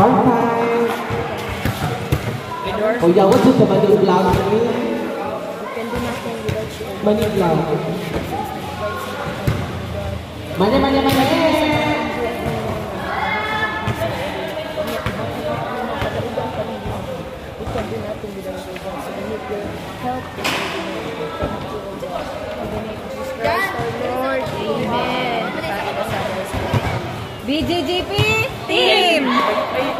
Hard time. Oh yeah, what's it naman yung vlog namin? Mani vlog. Mani, mani, mani! Lord, Amen. BJJP Team!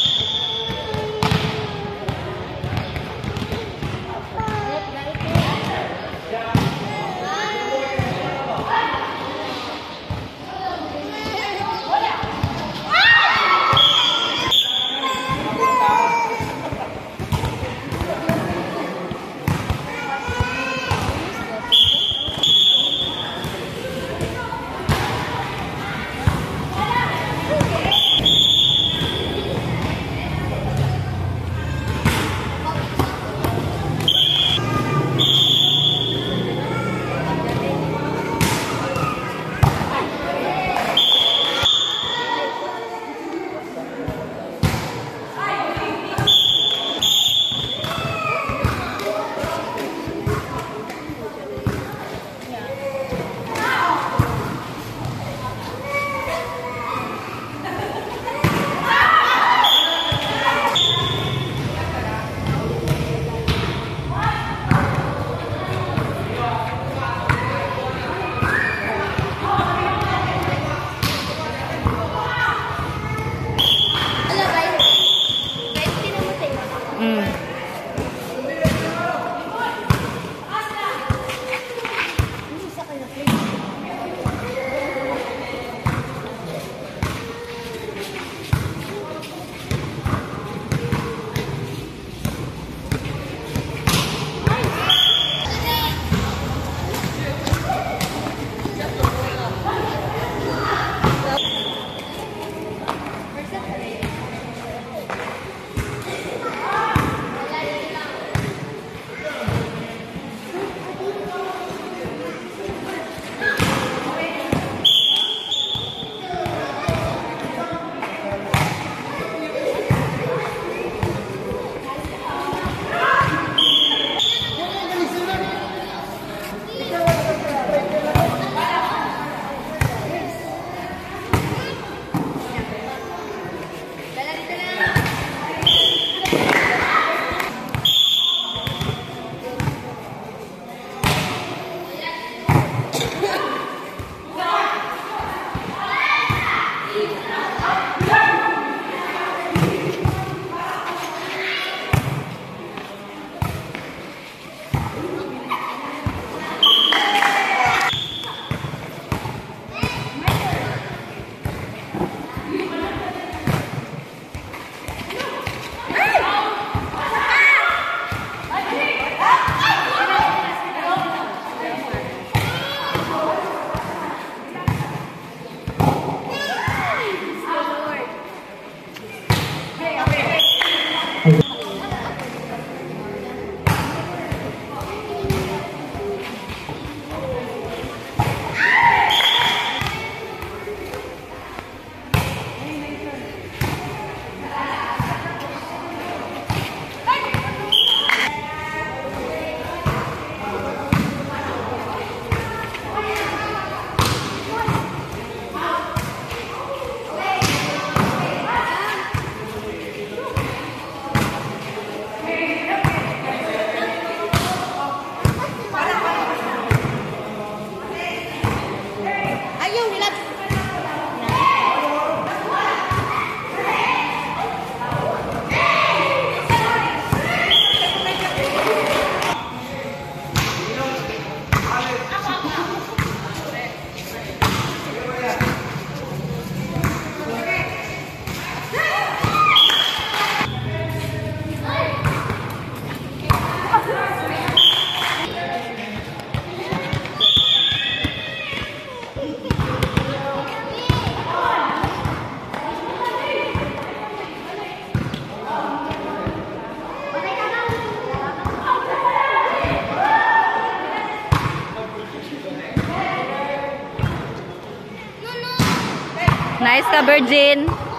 Virgin.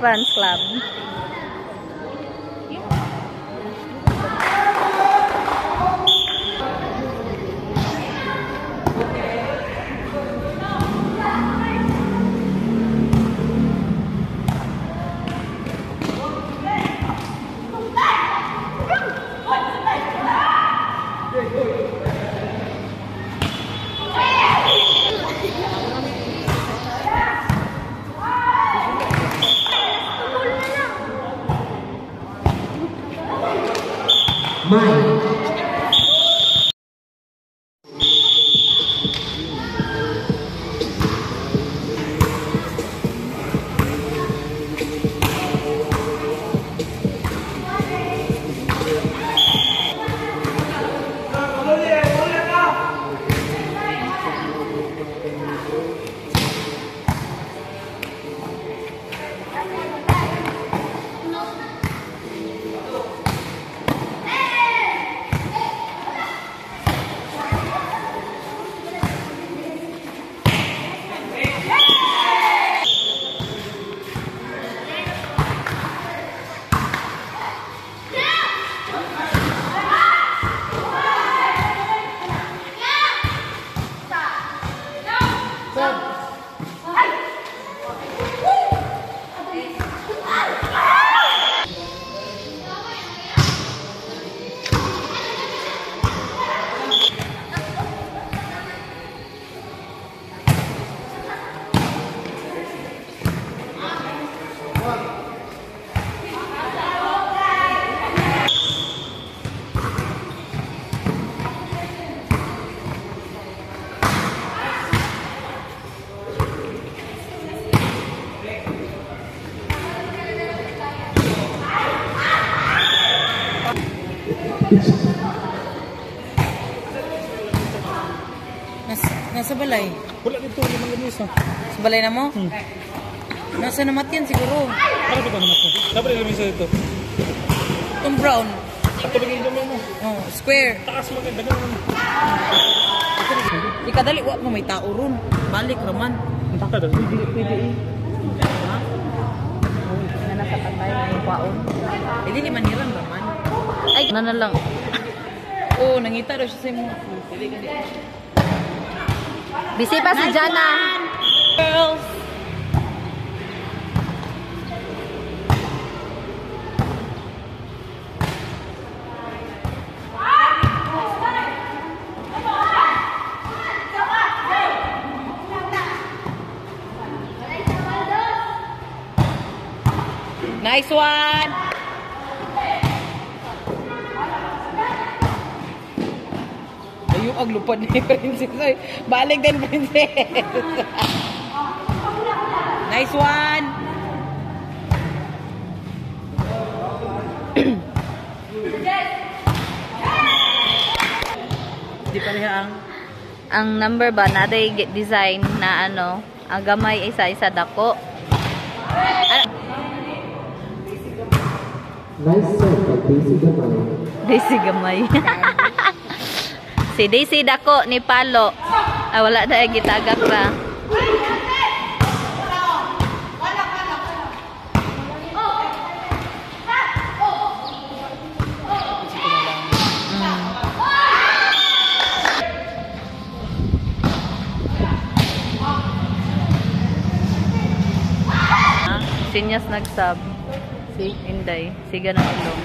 Fans Club. Balay. Wala dito, limang lamisa. Sa balay na mo? Hmm. Nasa namat yan siguro. Ano ba naman ito? Dapat yung lamisa dito. Itong brown. At tumingin mo mo. Oh, square. Taas maganda naman. Ikadali, wa mo may tao ron. Balik raman. Ang taka daw. Pwede, pwede eh. Ha? Na nasa patay, may kwaon. Eh, dili man nilang raman. Ay, na na lang. Oo, oh, nangita daw siya sa imo. Busy pa si Jana. Girls! Nice one! Ang lupad ni Princess. Ay, Baling din, Princess. nice one! Di pareha ang Ang number ba, naday design na ano, ang gamay isa-isa dako. Nice set, pag-busy gamay. Daisy gamay. si Daisy dako ni Palo. Ah, wala na yung gitagak ra. Ah, Sinyas nagsab. Si Inday. Siga na ilong.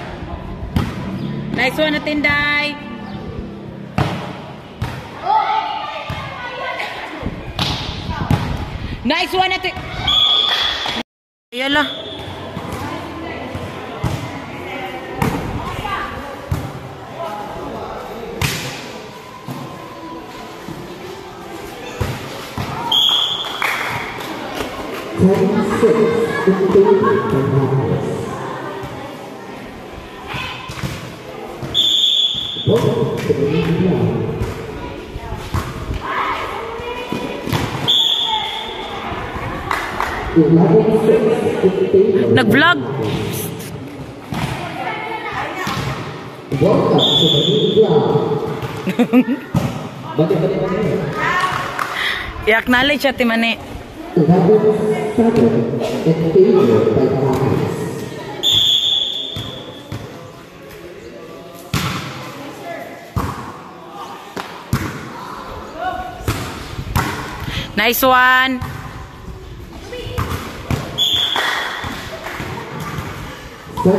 Nice one, Atinday! Nice one. Ayala. Ten, six, balik. I-acknowledge fifteen, Bananas. Nice one. Okay,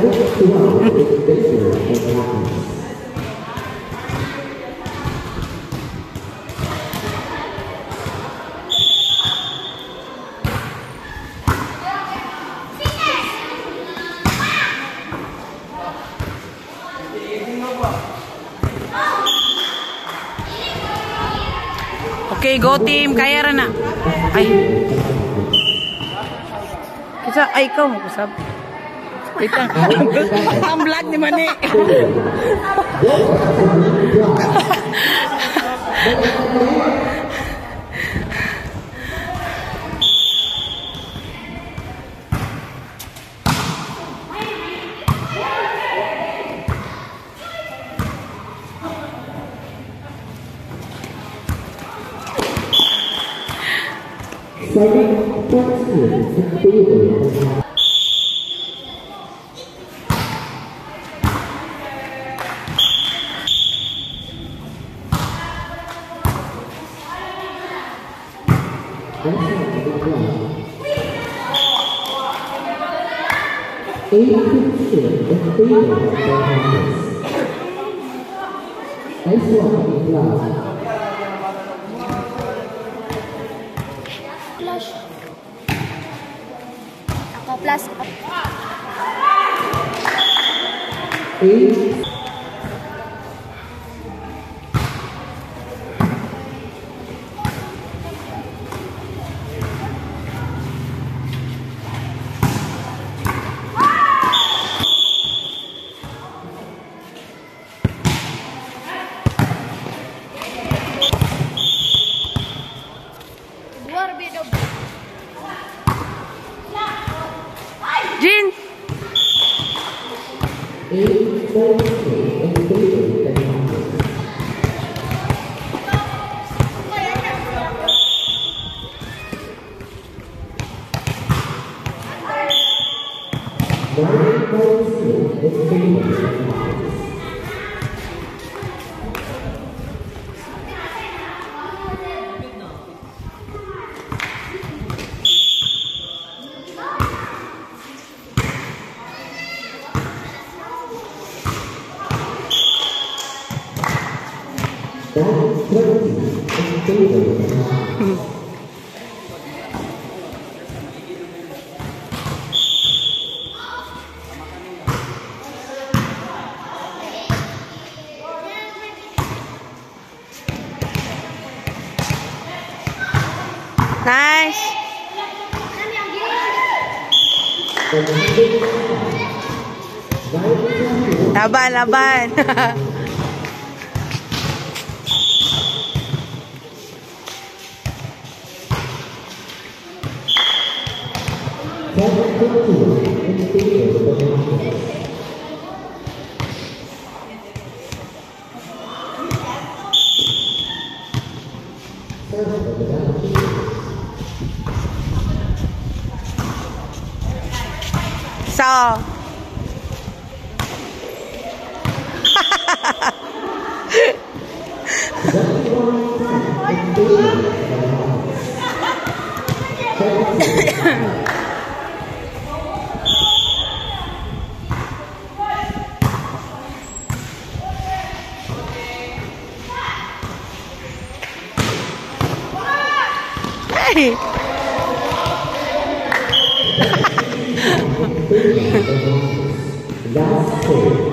go team. Kaya ra na. Ay. Kisa, ay, ikaw. Kusap. Wait lang. Ang vlog ni Mani. Seven, thirteen, fifteen, 飞流的交通流。还希望你不要。Plus. Eight. đến với những Nice. Laban, laban. Thank you. ơi Giá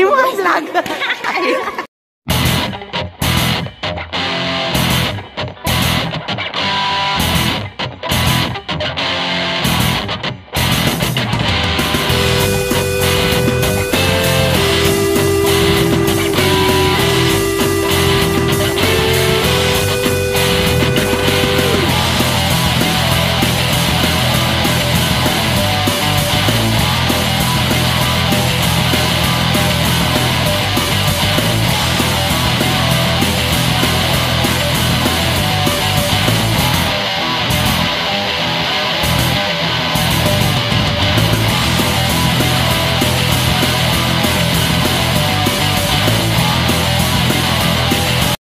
Imo ka vlog.